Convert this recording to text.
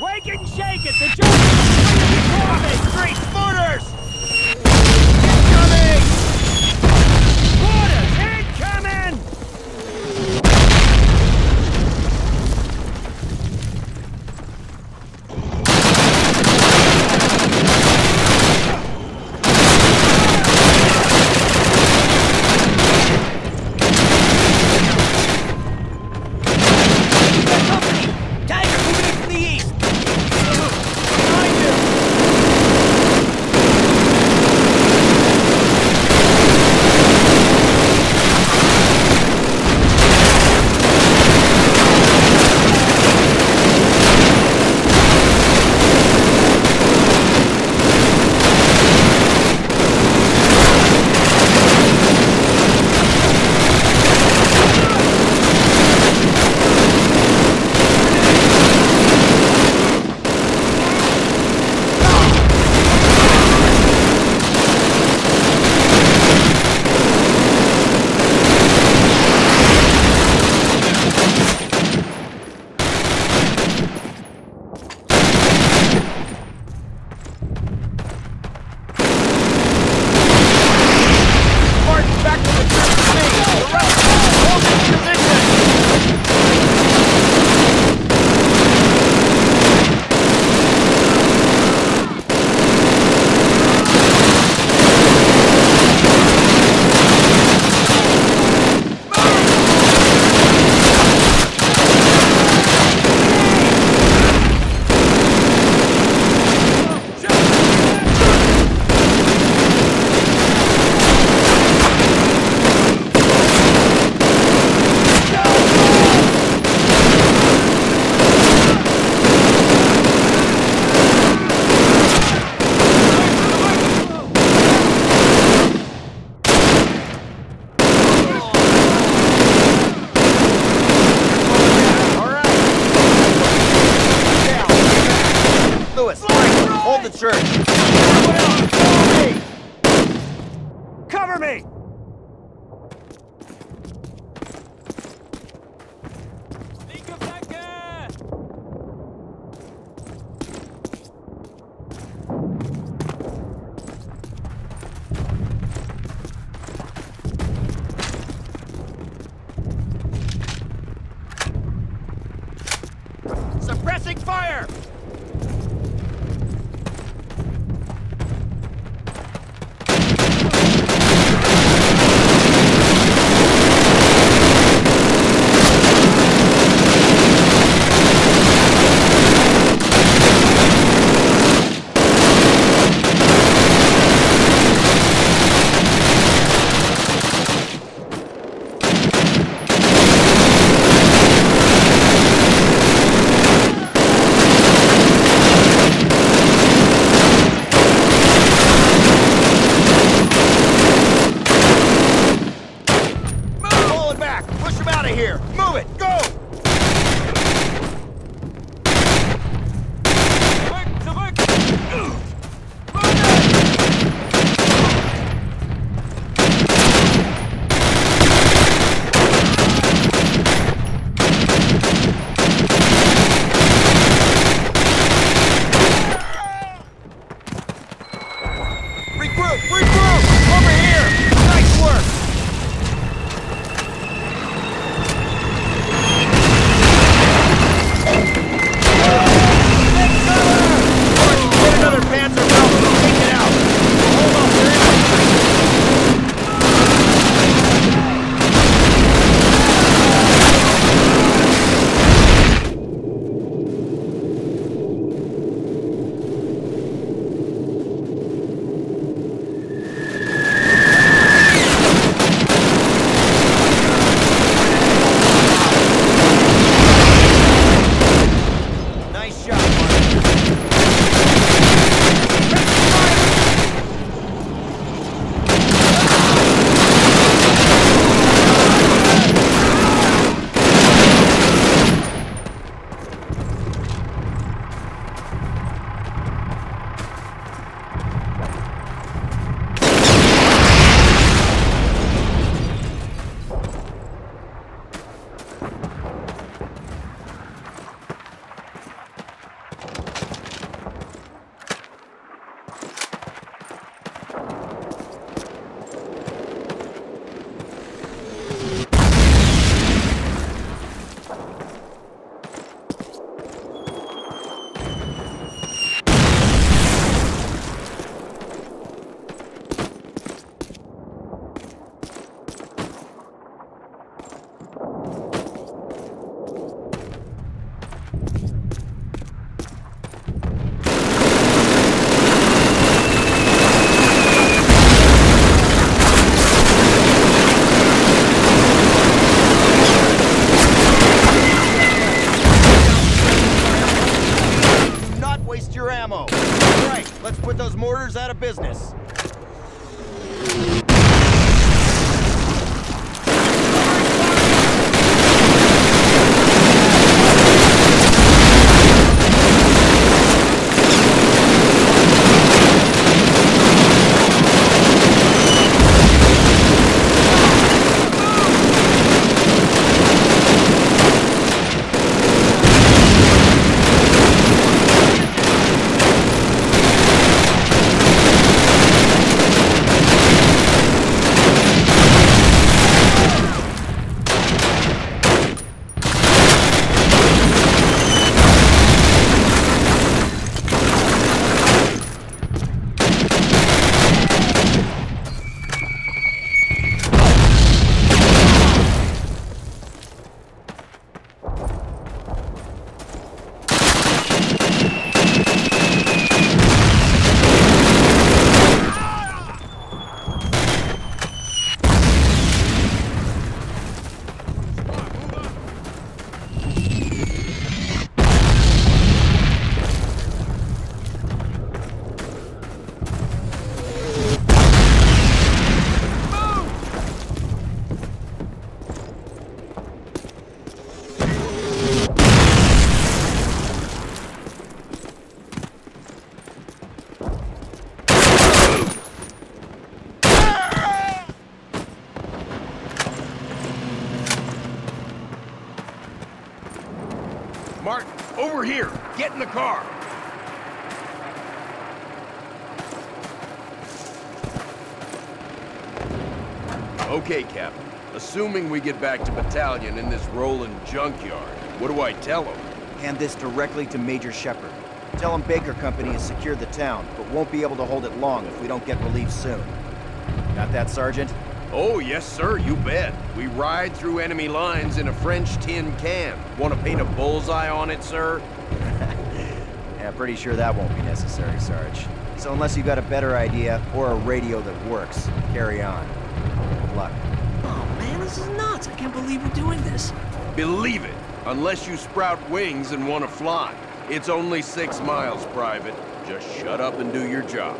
Wake and shake it! The Joker's coming before me! Great Cover me! Suppressing fire! it! Go! out of business. Martin, over here. Get in the car. Okay, Captain. Assuming we get back to Battalion in this rolling junkyard, what do I tell them? Hand this directly to Major Shepard. Tell him Baker Company has secured the town, but won't be able to hold it long if we don't get relief soon. Got that, Sergeant? Oh, yes, sir, you bet. We ride through enemy lines in a French tin can. Want to paint a bullseye on it, sir? Yeah, pretty sure that won't be necessary, Sarge. So unless you've got a better idea, or a radio that works, carry on. Good luck. Oh man, this is nuts. I can't believe we're doing this. Believe it, unless you sprout wings and want to fly. It's only six miles, Private. Just shut up and do your job.